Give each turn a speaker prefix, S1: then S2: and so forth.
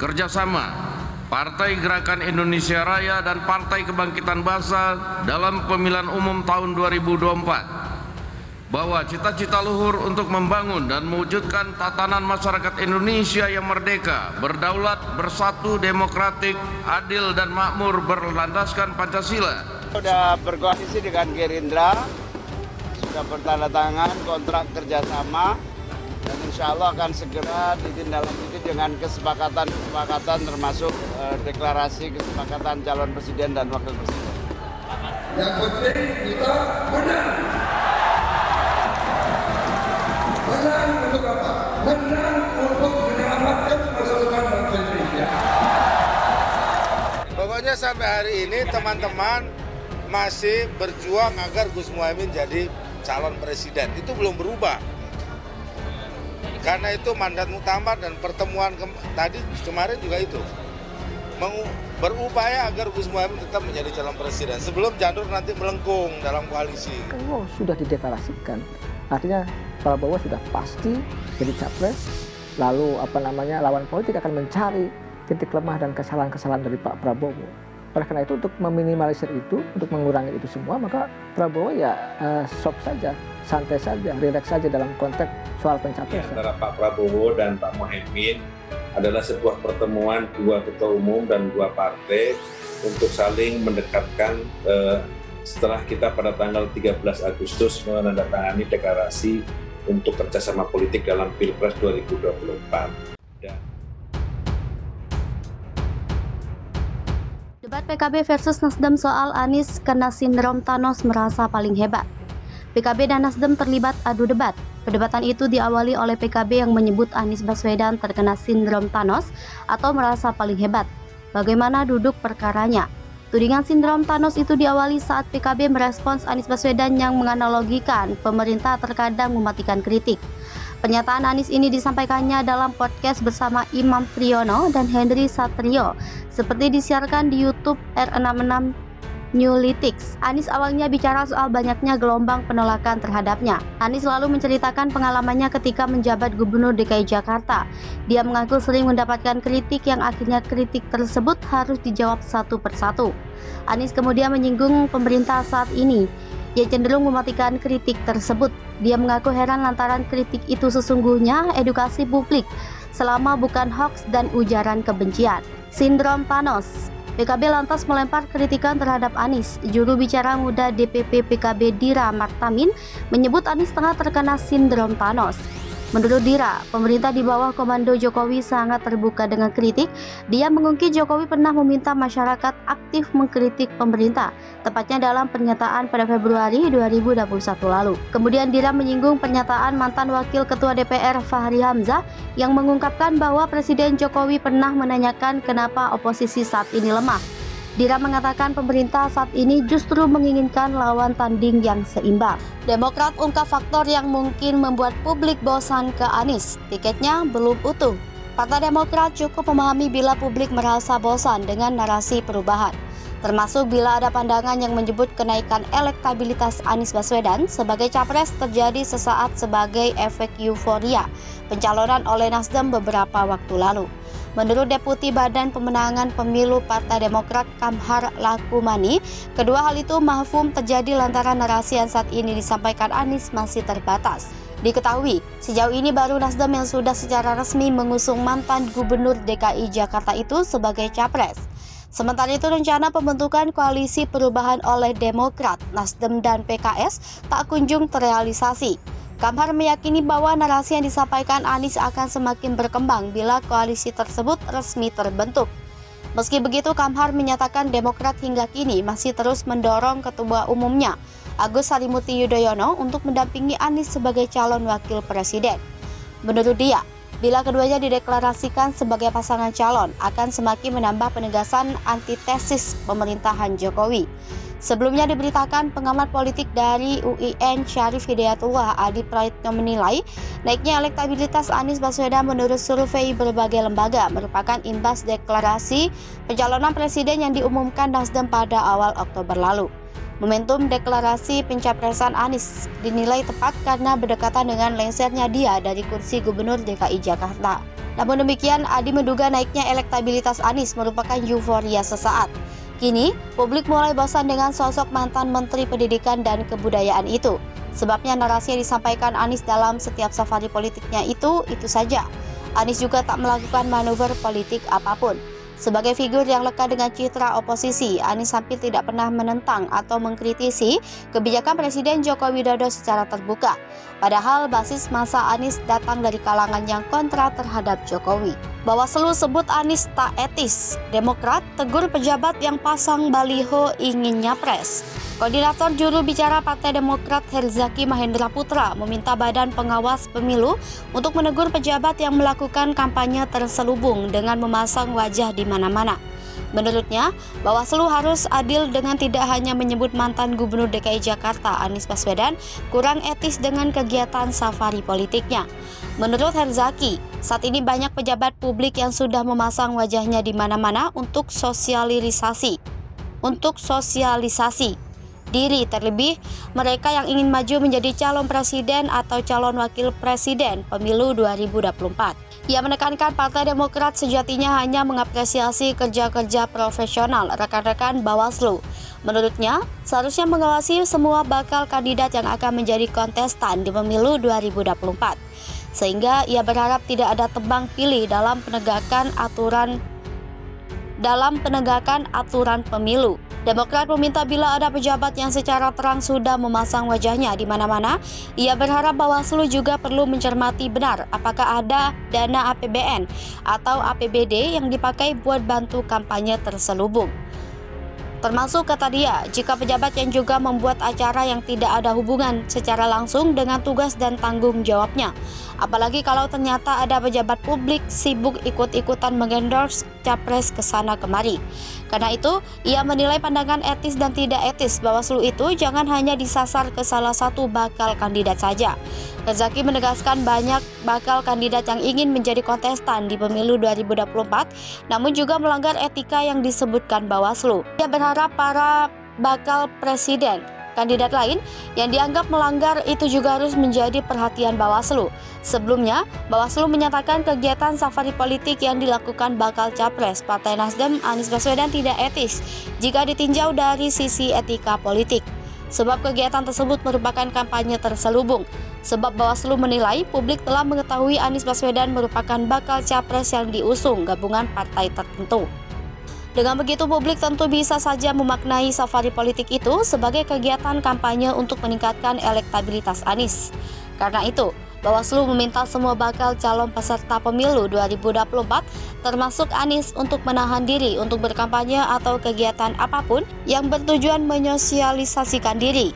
S1: kerjasama Partai Gerakan Indonesia Raya dan Partai Kebangkitan Bangsa dalam pemilihan umum tahun 2024 bahwa cita-cita luhur untuk membangun dan mewujudkan tatanan masyarakat Indonesia yang merdeka, berdaulat, bersatu, demokratik, adil dan makmur berlandaskan Pancasila.
S2: Sudah berkoalisi dengan Gerindra, sudah bertanda tangan kontrak kerjasama dan insya Allah akan segera ditindaklanjuti dengan kesepakatan-kesepakatan termasuk eh, deklarasi kesepakatan calon presiden dan wakil presiden.
S3: Yang penting kita menang. Menang untuk apa? Menang untuk menyelamatkan masa depan bangsa Indonesia.
S4: Pokoknya sampai hari ini teman-teman masih berjuang agar Gus Muhaimin jadi calon presiden. Itu belum berubah. Karena itu mandat muktamar dan pertemuan ke tadi kemarin juga itu. Berupaya agar Gus Muhaimin tetap menjadi calon presiden sebelum janur nanti melengkung dalam koalisi.
S5: Prabowo sudah dideklarasikan. Artinya Prabowo sudah pasti jadi capres. Lalu apa namanya lawan politik akan mencari titik lemah dan kesalahan-kesalahan dari Pak Prabowo. Oleh karena itu untuk meminimalisir itu, untuk mengurangi itu semua, maka Prabowo ya uh, soft saja, santai saja, rileks saja dalam konteks soal pencapresan.
S6: Antara Pak Prabowo dan Pak Mohaimin adalah sebuah pertemuan dua ketua umum dan dua partai untuk saling mendekatkan eh, setelah kita pada tanggal 13 Agustus menandatangani deklarasi untuk kerjasama politik dalam Pilpres 2024.
S7: Debat PKB versus Nasdem soal Anies kena sindrom Thanos merasa paling hebat. PKB dan Nasdem terlibat adu debat. Perdebatan itu diawali oleh PKB yang menyebut Anies Baswedan terkena sindrom Thanos atau merasa paling hebat. Bagaimana duduk perkaranya? Tudingan sindrom Thanos itu diawali saat PKB merespons Anies Baswedan yang menganalogikan pemerintah terkadang mematikan kritik. Pernyataan Anies ini disampaikannya dalam podcast bersama Imam Triyono dan Henry Satrio seperti disiarkan di YouTube R66 Newlytics. Anies awalnya bicara soal banyaknya gelombang penolakan terhadapnya. Anies selalu menceritakan pengalamannya ketika menjabat Gubernur DKI Jakarta. Dia mengaku sering mendapatkan kritik yang akhirnya kritik tersebut harus dijawab satu persatu. Anies kemudian menyinggung pemerintah saat ini ia cenderung mematikan kritik tersebut. Dia mengaku heran lantaran kritik itu sesungguhnya edukasi publik selama bukan hoax dan ujaran kebencian. Sindrom Thanos PKB lantas melempar kritikan terhadap Anies. Juru bicara muda DPP PKB Dira Martamin menyebut Anies tengah terkena sindrom Thanos. Menurut Dira, pemerintah di bawah komando Jokowi sangat terbuka dengan kritik. Dia mengungkit Jokowi pernah meminta masyarakat aktif mengkritik pemerintah, tepatnya dalam pernyataan pada Februari 2021 lalu. Kemudian Dira menyinggung pernyataan mantan Wakil Ketua DPR Fahri Hamzah yang mengungkapkan bahwa Presiden Jokowi pernah menanyakan kenapa oposisi saat ini lemah. Dira mengatakan pemerintah saat ini justru menginginkan lawan tanding yang seimbang. Demokrat ungkap faktor yang mungkin membuat publik bosan ke Anies. Tiketnya belum utuh. Partai Demokrat cukup memahami bila publik merasa bosan dengan narasi perubahan. Termasuk bila ada pandangan yang menyebut kenaikan elektabilitas Anies Baswedan sebagai capres terjadi sesaat sebagai efek euforia pencalonan oleh Nasdem beberapa waktu lalu. Menurut Deputi Badan Pemenangan Pemilu Partai Demokrat Kamhar Lakumani, kedua hal itu mahfum terjadi lantaran narasi yang saat ini disampaikan Anies masih terbatas. Diketahui, sejauh ini baru Nasdem yang sudah secara resmi mengusung mantan Gubernur DKI Jakarta itu sebagai capres. Sementara itu rencana pembentukan koalisi perubahan oleh Demokrat, Nasdem dan PKS tak kunjung terrealisasi. Kamhar meyakini bahwa narasi yang disampaikan Anies akan semakin berkembang bila koalisi tersebut resmi terbentuk. Meski begitu, Kamhar menyatakan Demokrat hingga kini masih terus mendorong ketua umumnya, Agus Harimurti Yudhoyono, untuk mendampingi Anies sebagai calon wakil presiden. Menurut dia, bila keduanya dideklarasikan sebagai pasangan calon, akan semakin menambah penegasan antitesis pemerintahan Jokowi. Sebelumnya diberitakan pengamat politik dari UIN Syarif Hidayatullah Adi Praitno menilai naiknya elektabilitas Anies Baswedan menurut survei berbagai lembaga merupakan imbas deklarasi pencalonan presiden yang diumumkan Nasdem pada awal Oktober lalu. Momentum deklarasi pencapresan Anies dinilai tepat karena berdekatan dengan lengsernya dia dari kursi Gubernur DKI Jakarta. Namun demikian, Adi menduga naiknya elektabilitas Anies merupakan euforia sesaat. Kini, publik mulai bosan dengan sosok mantan Menteri Pendidikan dan Kebudayaan itu. Sebabnya narasi yang disampaikan Anies dalam setiap safari politiknya itu, itu saja. Anies juga tak melakukan manuver politik apa pun. Sebagai figur yang lekat dengan citra oposisi, Anies hampir tidak pernah menentang atau mengkritisi kebijakan Presiden Joko Widodo secara terbuka. Padahal basis masa Anies datang dari kalangan yang kontra terhadap Jokowi. Bawaslu sebut Anies tak etis. Demokrat tegur pejabat yang pasang baliho ingin nyapres. Koordinator juru bicara Partai Demokrat Herzaki Mahendra Putra meminta Badan Pengawas Pemilu untuk menegur pejabat yang melakukan kampanye terselubung dengan memasang wajah di mana-mana. Menurutnya, Bawaslu harus adil dengan tidak hanya menyebut mantan Gubernur DKI Jakarta Anies Baswedan kurang etis dengan kegiatan safari politiknya. Menurut Herzaki, saat ini banyak pejabat publik yang sudah memasang wajahnya di mana-mana untuk sosialisasi. Untuk sosialisasi diri terlebih mereka yang ingin maju menjadi calon presiden atau calon wakil presiden pemilu 2024. Ia menekankan Partai Demokrat sejatinya hanya mengapresiasi kerja-kerja profesional rekan-rekan Bawaslu. Menurutnya, seharusnya mengawasi semua bakal kandidat yang akan menjadi kontestan di pemilu 2024. Sehingga ia berharap tidak ada tebang pilih dalam penegakan aturan dalam penegakan aturan pemilu. Demokrat meminta bila ada pejabat yang secara terang sudah memasang wajahnya di mana-mana, ia berharap Bawaslu juga perlu mencermati benar apakah ada dana APBN atau APBD yang dipakai buat bantu kampanye terselubung. Termasuk kata dia, jika pejabat yang juga membuat acara yang tidak ada hubungan secara langsung dengan tugas dan tanggung jawabnya. Apalagi kalau ternyata ada pejabat publik sibuk ikut-ikutan mengendorse capres ke sana kemari. Karena itu, ia menilai pandangan etis dan tidak etis Bawaslu itu jangan hanya disasar ke salah satu bakal kandidat saja. Rezaki menegaskan banyak bakal kandidat yang ingin menjadi kontestan di pemilu 2024, namun juga melanggar etika yang disebutkan Bawaslu. Ia berharap para bakal presiden kandidat lain yang dianggap melanggar itu juga harus menjadi perhatian Bawaslu. Sebelumnya, Bawaslu menyatakan kegiatan safari politik yang dilakukan bakal capres Partai Nasdem Anies Baswedan tidak etis jika ditinjau dari sisi etika politik. Sebab kegiatan tersebut merupakan kampanye terselubung. Sebab Bawaslu menilai publik telah mengetahui Anies Baswedan merupakan bakal capres yang diusung gabungan partai tertentu. Dengan begitu publik tentu bisa saja memaknai safari politik itu sebagai kegiatan kampanye untuk meningkatkan elektabilitas Anies. Karena itu, Bawaslu meminta semua bakal calon peserta pemilu 2024 termasuk Anies untuk menahan diri untuk berkampanye atau kegiatan apa pun yang bertujuan menyosialisasikan diri